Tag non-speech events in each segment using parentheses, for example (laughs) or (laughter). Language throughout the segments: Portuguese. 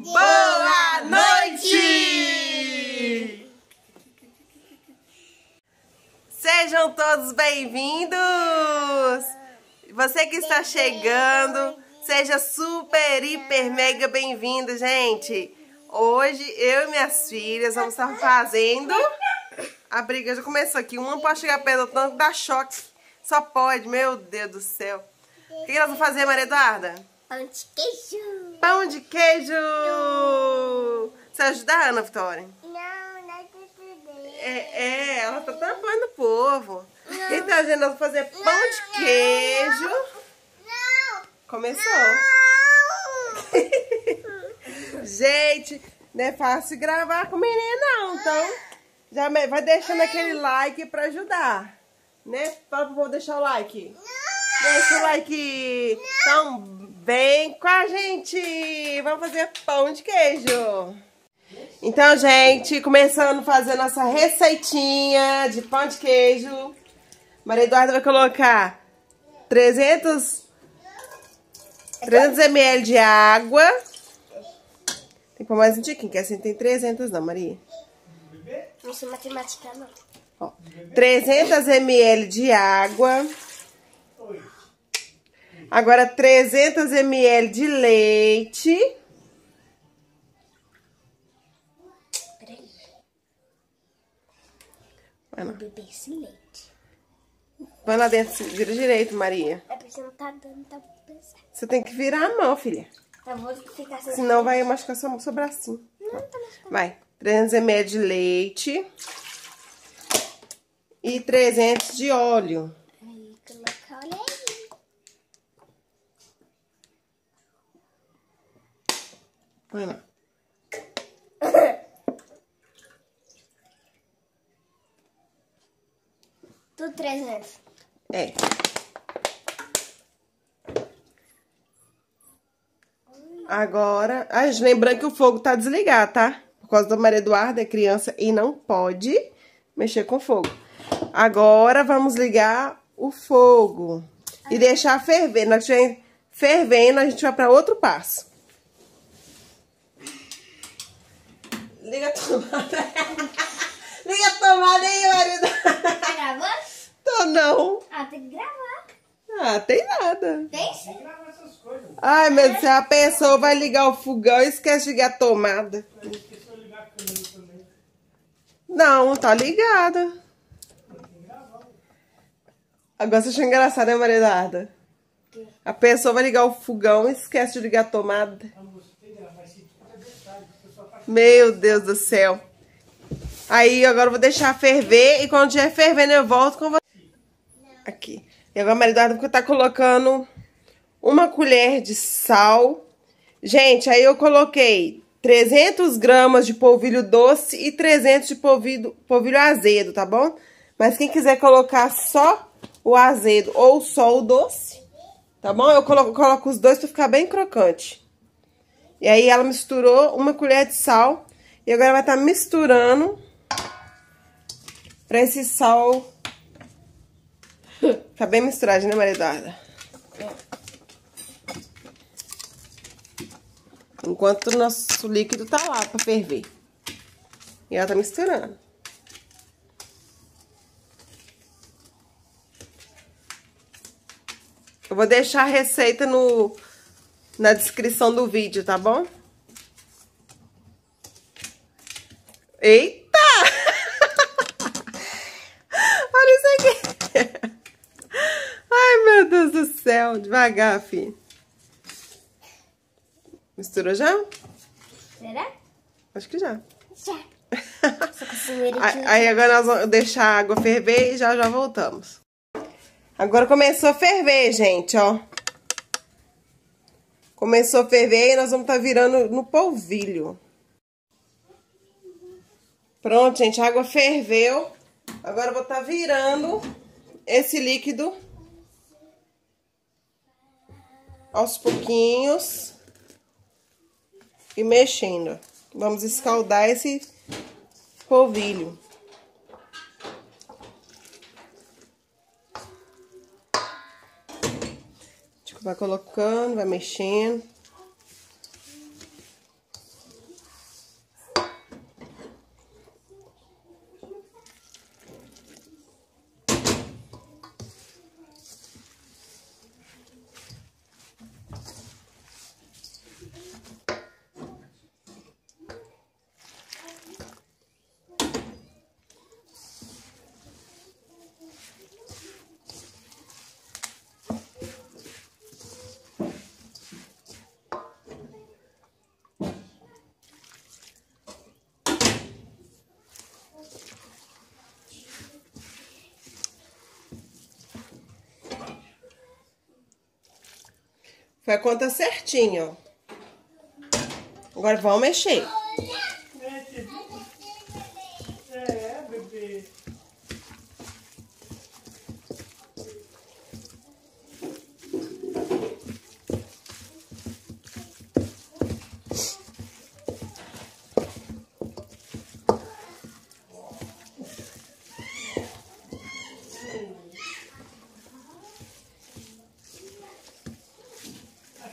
Boa noite! Sejam todos bem-vindos! Você que está chegando, seja super, hiper, mega bem-vindo, gente! Hoje, eu e minhas filhas vamos estar fazendo... A briga já começou aqui. Uma pode chegar perto do tanto dá choque. Só pode, meu Deus do céu. O que nós vamos fazer, Maria Eduarda? Pão de queijo. Pão de queijo! Você ajuda a Ana, Vitória? Não, não tudo É, é, ela tá tampando o povo. Então, gente, nós vamos fazer pão de queijo. Não. Começou. (laughs) gente, não é fácil gravar com menina, não. Então, já vai deixando aquele like pra ajudar. Né? Fala pro povo deixar o like. Deixa o like. Então, vem com a gente. Vamos fazer pão de queijo. Então, gente, começando a fazer nossa receitinha de pão de queijo. Maria Eduarda vai colocar 300, 300 ml de água. Tem que pôr mais um tiquinho, que assim tem 300 não, Maria. Não sou matemática, não. Ó, 300 ml de água. Agora 300 ml de leite. Peraí. Vai lá, beber esse leite. vai lá dentro, vira direito, Maria. É porque não tá dando, tá pensando. Você tem que virar a mão, filha. Eu vou ficar sem... Senão vai machucar seu, seu bracinho. Não, tá machucando. Vai. 300 ml de leite. E 300 de óleo. Aí, colocar, olha aí. Põe lá. Tudo 300. É. Agora, ah, lembrando que o fogo tá desligado, tá? Por causa da Maria Eduarda, é criança e não pode mexer com fogo. Agora, vamos ligar o fogo e deixar ferver. Fervendo, a gente vai para outro passo. Liga a tomada. Liga a tomada aí, Eduarda. Tá gravando? Tô não. Ah, tem que gravar. Ah, tem nada. Tem sim. Ai, meu Deus, do céu, a pessoa vai ligar o fogão e esquece de ligar a tomada. Não, tá ligada. Agora você achou engraçado, né, Maria Eduarda? A pessoa vai ligar o fogão e esquece de ligar a tomada. Meu Deus do céu. Aí, agora eu vou deixar ferver e quando estiver fervendo eu volto com você. Aqui. E agora a Maria Eduarda tá colocando uma colher de sal. Gente, aí eu coloquei 300 gramas de polvilho doce e 300 de polvilho, polvilho azedo, tá bom? Mas quem quiser colocar só o azedo ou só o doce, tá bom? Eu coloco, coloco os dois pra ficar bem crocante. E aí ela misturou uma colher de sal e agora vai estar misturando pra esse sal ficar (laughs) bem misturado, né, Maria Eduarda? Enquanto o nosso líquido tá lá pra ferver. E ela tá misturando. Eu vou deixar a receita no, na descrição do vídeo, tá bom? Eita! (laughs) Olha isso aqui. Ai, meu Deus do céu. Devagar, filho. Misturou já? Será? Acho que já. Já. Aí agora nós vamos deixar a água ferver e já já voltamos. Agora começou a ferver, gente, ó. Começou a ferver e nós vamos estar tá virando no polvilho. Pronto, gente, a água ferveu. Agora eu vou estar tá virando esse líquido aos pouquinhos e mexendo. Vamos escaldar esse polvilho. Vai colocando, vai mexendo. Foi a conta certinha, ó. Agora vamos mexer. É, bebê.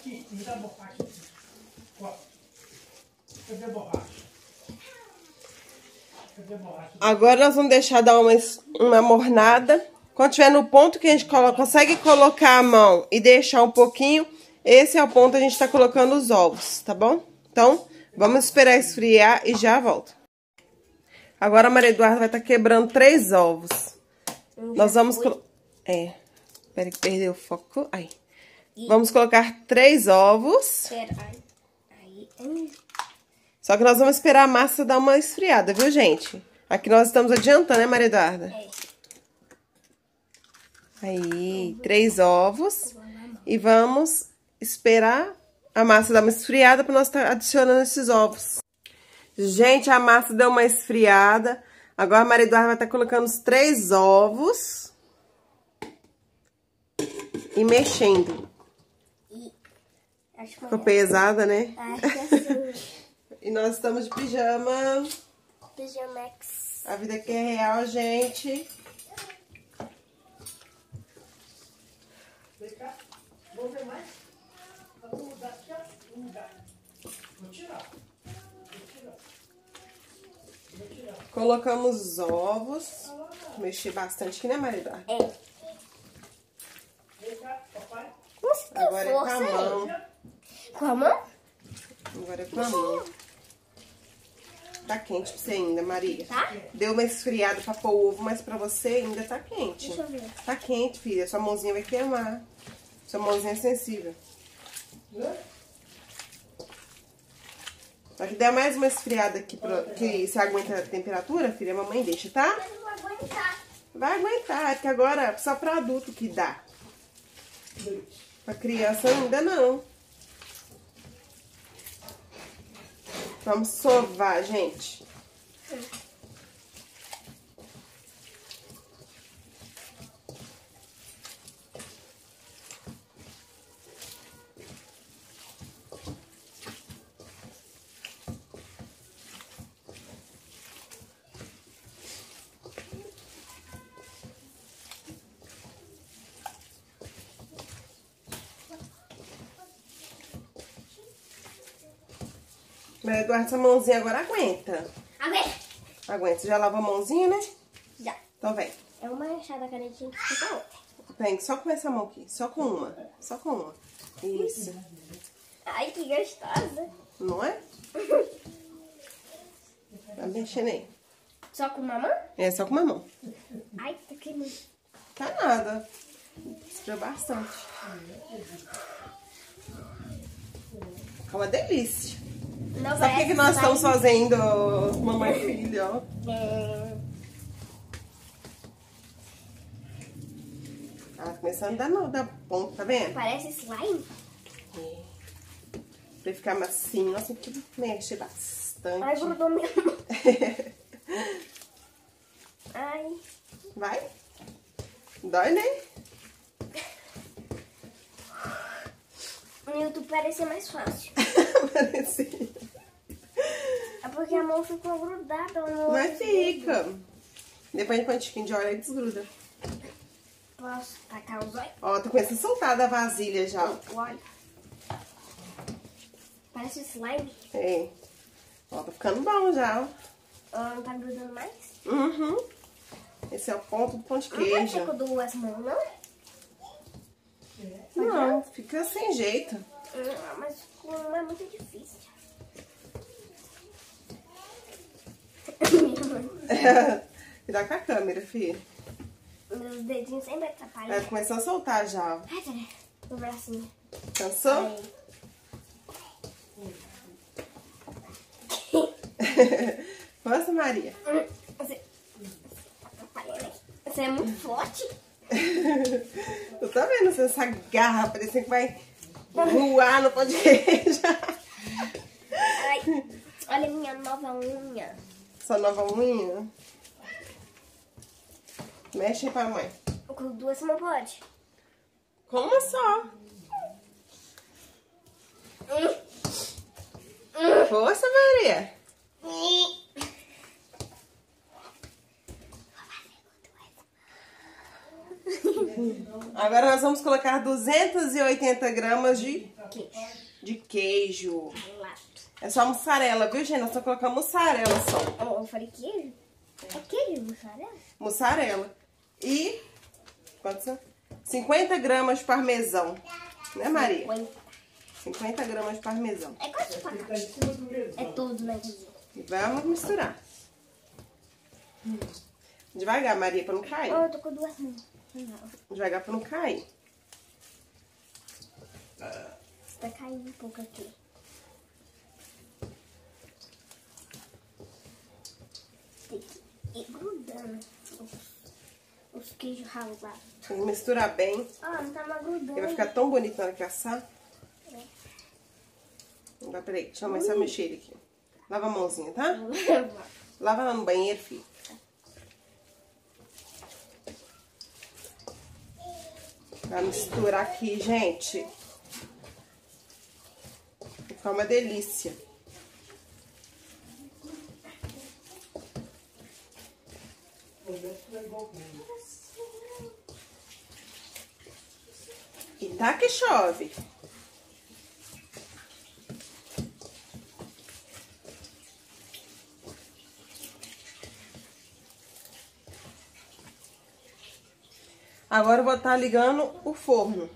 Aqui, me dá a borracha. aqui. Ó. Cadê a borracha? Cadê a borracha? Agora nós vamos deixar dar uma, uma mornada. Quando tiver no ponto que a gente colo- consegue colocar a mão e deixar um pouquinho, esse é o ponto que a gente tá colocando os ovos, tá bom? Então, vamos esperar esfriar e já volto. Agora a Maria Eduarda vai estar quebrando três ovos. Nós vamos... colo- É. Peraí que perdeu o foco. Aí. Vamos colocar três ovos. Pera, aí. Só que nós vamos esperar a massa dar uma esfriada, viu, gente? Aqui nós estamos adiantando, né, Maria Eduarda? É. Aí, três ovos. E vamos esperar a massa dar uma esfriada para nós estar adicionando esses ovos. Gente, a massa deu uma esfriada. Agora a Maria Eduarda vai estar colocando os três ovos. E mexendo. Ficou pesada, né? Acho que é assim. (laughs) E nós estamos de pijama. Pijamex. A vida aqui é real, gente. Vem cá. Vamos ver mais? Vamos mudar aqui, ó. Vamos mudar. Vou tirar. Vou tirar. Vou tirar. Colocamos os ovos. Mexi bastante aqui, né, Eduarda? É. Vem cá, papai. Nossa, que Agora é com a mão. Com a mão? Agora é com a mão. Tá quente pra você ainda, Maria. Tá? Deu uma esfriada pra pôr o ovo, mas pra você ainda tá quente. Deixa eu ver. Tá quente, filha. Sua mãozinha vai queimar. Sua mãozinha é sensível. Só que der mais uma esfriada aqui, pro, que você aguenta a temperatura, filha, a mamãe deixa, tá? Mas eu vou aguentar. Vai aguentar, é porque agora só pra adulto que dá. Pra criança ainda não. Vamos sovar, gente. Mas Eduardo, essa mãozinha agora aguenta. Aguenta. Aguenta. Você já lavou a mãozinha, né? Já. Então vem. É uma enxada canetinha que fica outra. Vem, só com essa mão aqui. Só com uma. Só com uma. Isso. Ai, que gostosa. Não é? (laughs) Tá mexendo aí. Só com uma mão? É, só com uma mão. Ai, tá queimando. Tá nada. Esfriou bastante. É uma delícia. Não Sabe o que, que nós estamos fazendo, mamãe e? É... Ah, tá começando a dar, dar ponto, tá vendo? Parece slime. É. Pra ficar macio, nossa, que mexer bastante. Ai, grudou minha mão. (laughs) Ai. Vai? Dói, né? No YouTube parece mais fácil. (laughs) Parecia. É porque a mão ficou grudada no Mas dedo. fica. Depois de um tiquinho de óleo desgruda. Posso tacar os olhos? Ó, tô começando a soltar da vasilha já. O óleo. Parece slime. É. Ó, tá ficando bom já, ó. Ah, Não tá grudando mais? Uhum. Esse é o ponto do pão de Não pode ser queijo. com duas mãos, não? Não, fica sem jeito. Não, mas uma é muito difícil. (laughs) Cuidado com a câmera, filho. Meus dedinhos sempre Vai atrapalham. começar a soltar já. Ai, peraí. No bracinho. Cansou? (laughs) Força, Maria. Você... aqui. Você é muito forte. (laughs) Eu tô vendo essa garra, parecendo que vai voar no pão de queijo. Ai, olha minha nova unha. Sua nova unha. Mexe aí pra mãe. Com duas não pode. Com uma só. Força, Maria. Agora nós vamos colocar 280 gramas de, Queijo. de queijo. É só mussarela, viu, gente? Nós estamos colocando mussarela só. Oh, eu falei queijo? É queijo, mussarela? Mussarela. E. Quantos são? 50 gramas de parmesão. Né, Maria? 50. 50 gramas de parmesão. É Tá pacote? cima do mesmo. É tudo, né? E vamos misturar. Devagar, Maria, pra não cair. Oh, eu tô com duas mãos. Devagar pra não cair. Tá caindo um pouco aqui. Tem que ir grudando os, ralados. Tem que misturar bem. Ah, não tá mais grudando. Ele vai ficar tão bonito na hora que assar. Não dá, peraí. Deixa a mãe só mexer ele aqui. Lava a mãozinha, tá? (laughs) Lava lá no banheiro, filho. Vai misturar aqui, gente. Vai ficar uma delícia. Ver se vai igual comigo. E tá que chove. Agora eu vou estar ligando o forno.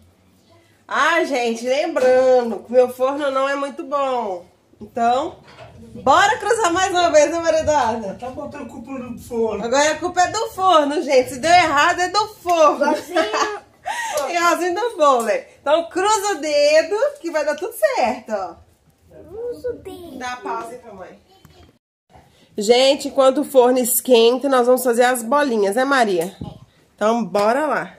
Ah, gente, lembrando que meu forno não é muito bom. Então, bora cruzar mais uma vez, né, Maria Eduarda? Tá botando culpa no forno. Agora a culpa é do forno, gente. Se deu errado, é do forno. (laughs) Igualzinho do vôlei. Então cruza o dedo que vai dar tudo certo, ó. Uso dele. Dá pausa aí pra mãe. Gente, enquanto o forno esquenta, nós vamos fazer as bolinhas, né, Maria? Então, bora lá.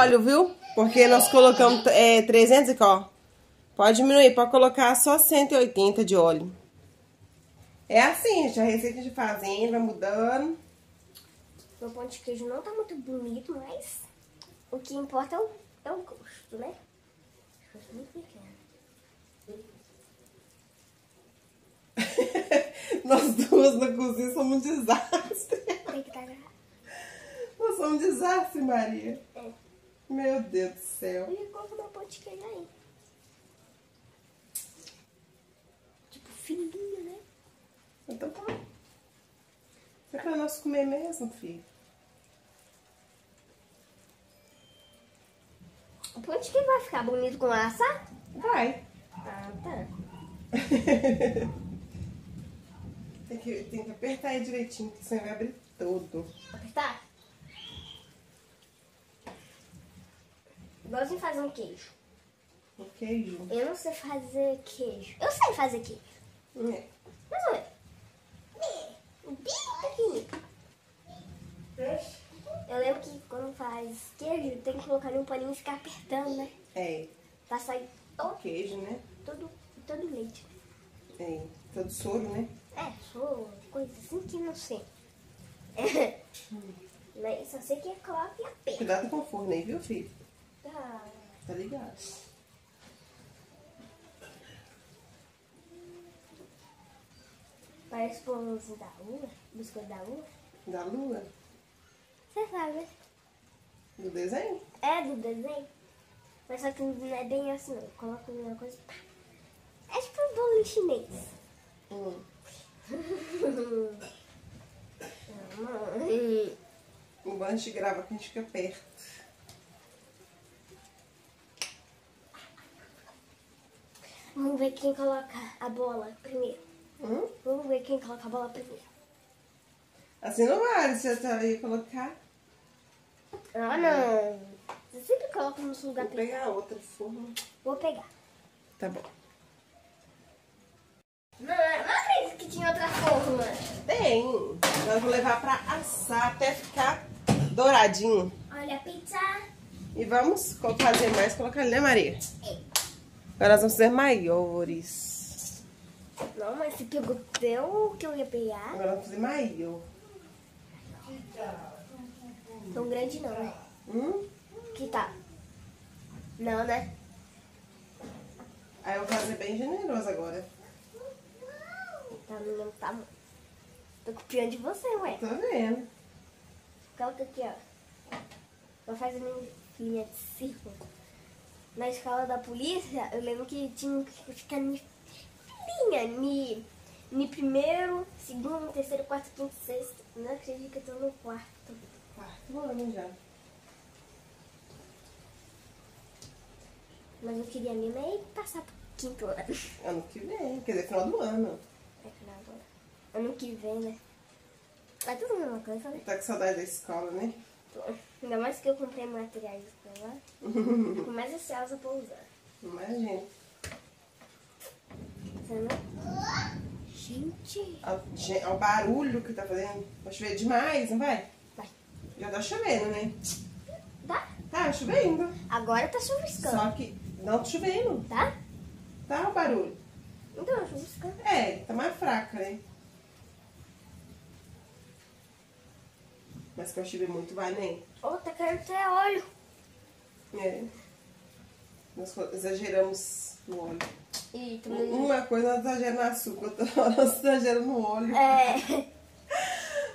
Óleo, viu? Porque nós colocamos é, 300 e ó. Pode diminuir, pode colocar só 180 de óleo. É assim, gente, a receita de fazenda vai mudando. Meu pão de queijo não tá muito bonito, mas o que importa é o, é o gosto, né? Gosto muito pequeno. (laughs) Nós duas na cozinha somos um desastre. Tem que estar Nós somos um desastre, Maria. Meu Deus do céu. Meu pão de queijo aí. Tipo, fininho, né? Então tá. É pra nós comer mesmo, filho. O queijo vai ficar bonito com assa? Vai. Ah, tá. (laughs) tem, que, tem que apertar aí direitinho, que senão vai abrir todo. Apertar? Igualzinho fazer um queijo. O queijo. Eu não sei fazer queijo. Eu sei fazer queijo. É. Ou menos. É, Bem pequenininho. Eu lembro que quando faz queijo, tem que colocar num paninho e ficar apertando, né? É. Pra sair todo, Queijo, né? todo, todo leite. É. Todo soro, né? É, sou coisa assim que não sei. (laughs) Mas só sei que coloca e aperta. Cuidado com o forno aí, viu, filho? Ah, Tá ligado? Parece pãozinho da lua, biscoito da lua. Da lua? Você sabe, né? Do desenho? É do desenho. Mas só que não é bem assim, não. Coloca uma coisa. pá. É tipo um bolo chinês. Hum. (laughs) Mamãe. O de grava que a gente fica perto. Vamos ver quem coloca a bola primeiro. Hum? Vamos ver quem coloca a bola primeiro. Assim não vale, você tá aí colocar. Ah, não. Você sempre coloca no lugar Vou primeiro. pegar outra forma. Vou pegar. Tá bom. Não, não acredito que tinha outra forma. Tem. Agora eu vou levar pra assar até ficar douradinho. Olha a pizza. E vamos fazer mais, colocar ali, né, Maria? Agora nós vamos fazer maiores. Não, mas você pegou teu que eu ia pegar. Agora vamos fazer maior. Tão grande não, né? Hum? Que tá? Não, né? Aí eu vou fazer bem generoso agora. Tá no mesmo tamanho. Tô copiando de você, ué. Tô vendo. Coloca aqui, ó. Vou fazer minha linha de círculo. Na escola da polícia, eu lembro que tinha que ficar em linha. Ni, ni primeiro, segundo, terceiro, quarto, quinto, sexto. Não acredito que eu tô no quarto. Quarto ano já. Mas eu queria mesmo é ir passar pro quinto ano. Ano que vem, quer dizer, final do ano. É final do ano. Ano que vem, né? É tudo a mesma coisa, né? Tá com saudade da escola, né? Ainda mais que eu comprei materiais pra lá. (laughs) Fico mais ansiosa pra usar. Imagina. Não? Gente. Olha o- gen- olha o barulho que tá fazendo. Vai chover demais, não vai? Vai. Já tá chovendo, né? Tá? Tá chovendo. Agora tá chuviscando. Só que não tá chovendo. Tá? Tá o barulho. Então, chuviscando. É, tá mais fraca, né? Mas que eu chover muito vai, né? Ô, tá caindo até óleo. É. Nós exageramos no óleo. E também... Uma coisa nós exageramos no açúcar, outra hora (laughs) nós exageramos no óleo. É... (laughs)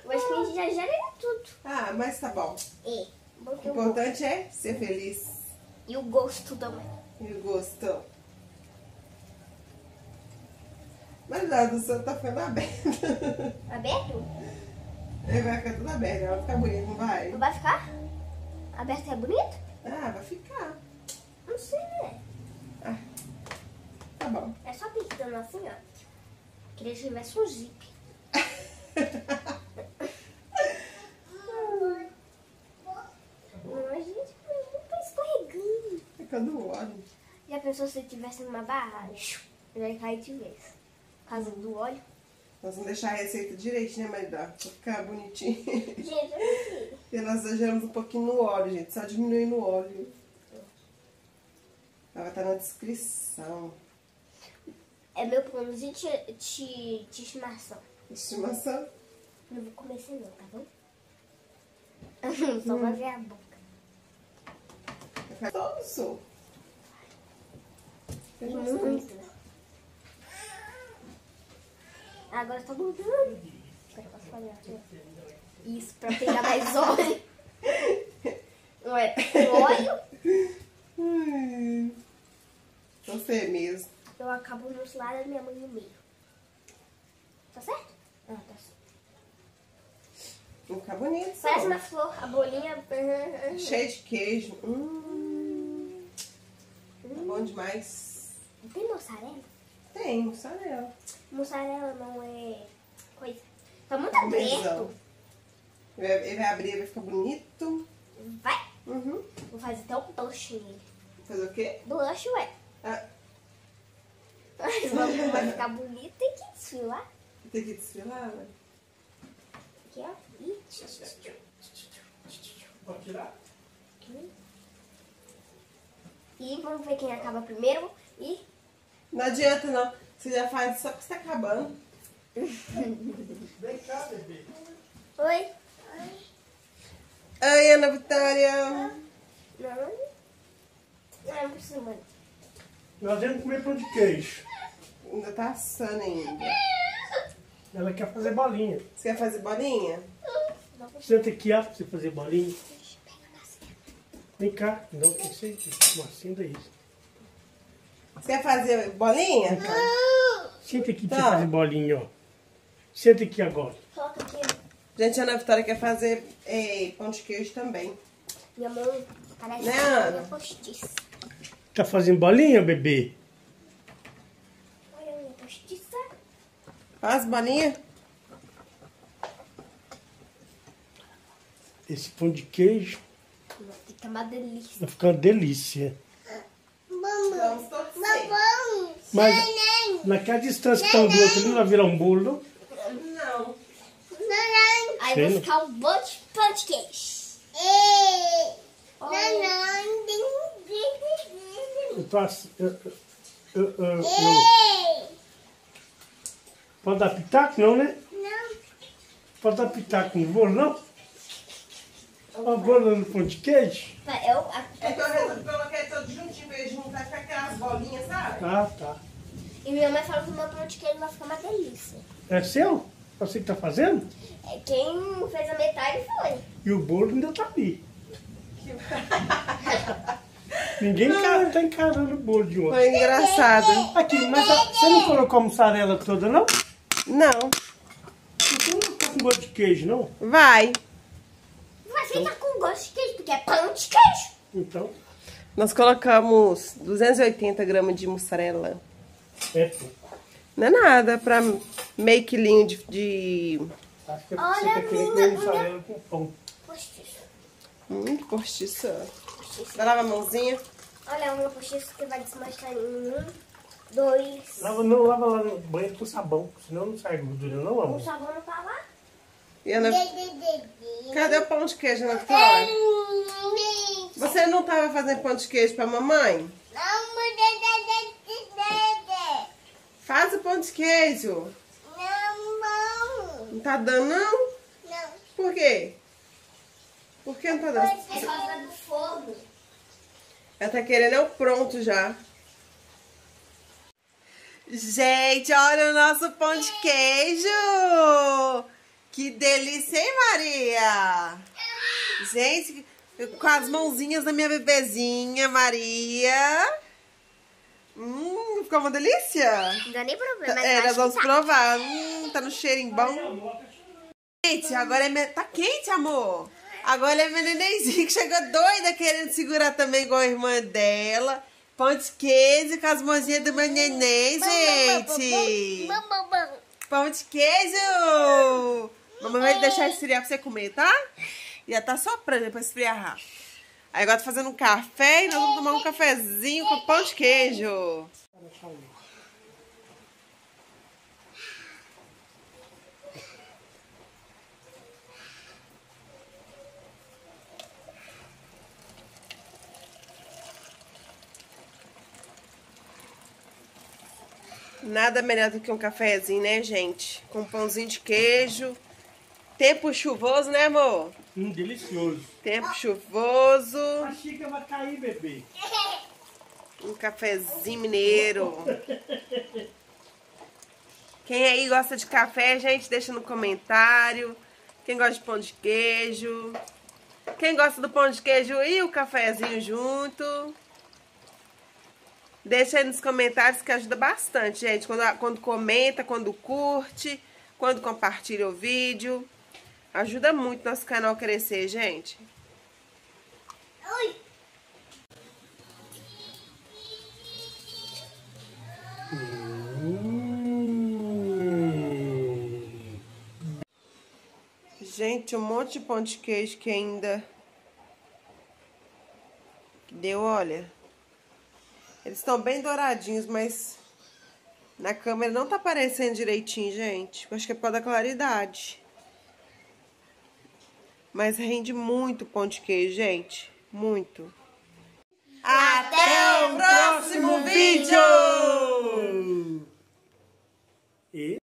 Eu acho que a gente já gera em tudo. Ah, mas tá bom. É. O importante é ser feliz. E o gosto também. E o gosto. Mas nada, o céu tá ficando (laughs) aberto. Aberto? Ele vai ficar tudo aberto, vai ficar bonito, não vai? Não vai ficar? Aberto é bonito? Ah, vai ficar. Não sei, né? Ah, tá bom. É só pintando assim, ó. Queria que tivesse um zip. (laughs) Mas, gente, não tá escorregando. Ficando óleo. Já pensou se tivesse numa barra? Já ia cair de vez. Por causa do óleo. Nós vamos deixar a receita direitinho, né, Maridá? Pra ficar bonitinho. Gente, sei. e nós exageramos um pouquinho no óleo, gente. Só diminuindo o óleo. Ela vai estar na descrição. É meu planozinho de, de, de estimação. Estimação. Não vou comer esse não, tá bom? (laughs) Só fazer a boca. Vai ficar todo solto. Muito. Agora tá mudando. Espera, posso fazer? Isso, pra pegar mais (laughs) óleo. Ué, óleo, Hum. Você mesmo. eu acabo nos lados da minha mãe no meio. Tá certo? Ah, tá certo. Vai ficar bonito. Parece uma flor, a bolinha. Cheio de queijo. Hum. Tá bom demais. Tem mussarela? Tem, mussarela. Mussarela não é coisa. Tá muito Parmesão. aberto. Ele vai ele vai abrir, vai ficar bonito. Vai. Uhum. Vou fazer até um blush nele. Fazer o quê? Blush, ué. Ah, Mas vai vai ficar bonito, tem que desfilar. tem que desfilar, né? Aqui, ó. Tch. Pode tirar? Aqui. E vamos ver quem acaba primeiro. E Não adianta não. Você já faz só porque você tá acabando. Vem cá, bebê. Oi. Ai, Ana Vitória. Não. Não, não mano. Nós vamos comer pão de queijo. Ainda tá assando ainda. Ela quer fazer bolinha. Você quer fazer bolinha? Senta aqui, ó, pra você fazer bolinha. Vem cá. Não, tem que ser é isso. Você quer fazer bolinha? Senta aqui pra você fazer bolinha, ó. Senta aqui agora. Coloca aqui. Gente, a Ana Vitória quer fazer eh, pão de queijo também. Minha mão parece Né, que Ana? é postiça. Tá fazendo bolinha, bebê? Faz bolinha? Esse pão de queijo Fica uma delícia. vai ficar uma delícia. Vamos todos Mas naquela distância que estão do outro ali, vai virar um bolo, não? Não. Aí vai não. ficar um monte de pão de queijo. Eu faço. Eu, eu, eu, eu, eu- pode dar pitaco, não, né? Pode dar pitaco no bolo, não? Uma bola no pão de queijo? Eu, a- É que eu resolvi colocar todos juntinho pra eles juntar e ficar aquelas bolinhas, sabe? Ah, tá. e minha mãe falou que o meu pão de queijo vai ficar uma delícia. É seu? Você que tá fazendo? É, Quem fez a metade foi. E o bolo ainda tá ali. (laughs) Ninguém encara, tá encarando o bolo de ontem. Foi engraçado. Aqui, mas a- você não colocou a mussarela toda, não? Não. Então não tá com gosto de queijo, não? Vai. Vai ficar com gosto de queijo, porque é pão de queijo. Então, Nós colocamos 280 gramas de mussarela. é pouco. Não é nada, pra meio quilinho de... de... Acho que é porque Olha você tá querendo minha- comer mussarela com pão. Postiço. Hum, postiça. Vai lavar a mãozinha. Olha o meu postiço que vai desmanchar em um, dois. Lava, não, lava lá no banho com sabão, senão não sai gordura, não, O amor. sabão não tá lá. E Ana... Cadê o pão de queijo, Ana Vitória? Você não tava fazendo pão de queijo pra mamãe? Faz o pão de queijo. Não tá dando, não? Por quê? Por que não tá dando? É por causa forno. Ela tá querendo é o pronto já. Gente, olha o nosso pão de queijo! Que delícia, hein, Maria? Gente, com as mãozinhas da minha bebezinha, Maria. Hum, ficou uma delícia? Não dá nem problema. É, mas nós vamos tá. provar. Hum, tá no cheirinho bom. Gente, agora é. me- Tá quente, amor. Agora é minha nenenzinha que chegou doida querendo segurar também igual a irmã dela. Pão de queijo com as mãozinhas do meu neném, gente. Pão de queijo. Mamãe vai deixar esfriar pra você comer, tá? Já tá soprando pra esfriar. Aí agora tô fazendo um café e nós vamos tomar um cafezinho com pão de queijo. Nada melhor do que um cafezinho, né, gente? Com um pãozinho de queijo. Tempo chuvoso, né, amor? Hum, delicioso. Tempo chuvoso. A xícara vai cair, bebê. Um cafezinho mineiro. Quem aí gosta de café, gente, deixa no comentário. Quem gosta de pão de queijo. Quem gosta do pão de queijo e o cafezinho junto. Deixa aí nos comentários que ajuda bastante, gente. Quando, quando comenta, quando curte, quando compartilha o vídeo. Ajuda muito nosso canal crescer, gente. Hum. Gente, um monte de pão de queijo que ainda deu, olha. Eles estão bem douradinhos, mas na câmera não tá aparecendo direitinho, gente. Acho que é por causa da claridade. Mas rende muito pão de queijo, gente. Muito. Até o próximo vídeo! E